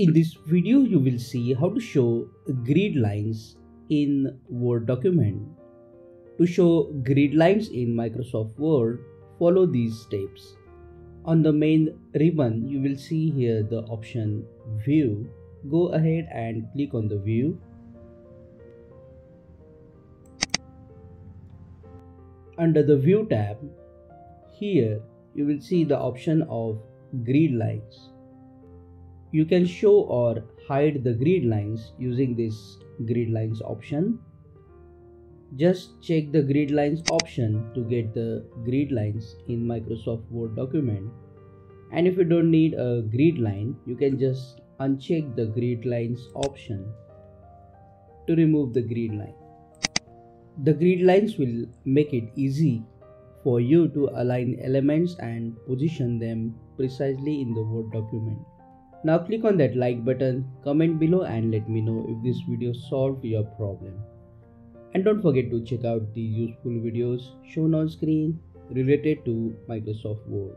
In this video, you will see how to show grid lines in Word document. To show grid lines in Microsoft Word, follow these steps. On the main ribbon, you will see here the option View. Go ahead and click on the View. Under the View tab, here you will see the option of grid lines. You can show or hide the grid lines using this grid lines option. Just check the grid lines option to get the grid lines in Microsoft Word document. And if you don't need a grid line, you can just uncheck the grid lines option to remove the grid line. The grid lines will make it easy for you to align elements and position them precisely in the Word document. Now click on that like button, comment below and let me know if this video solved your problem. And don't forget to check out the useful videos shown on screen related to Microsoft Word.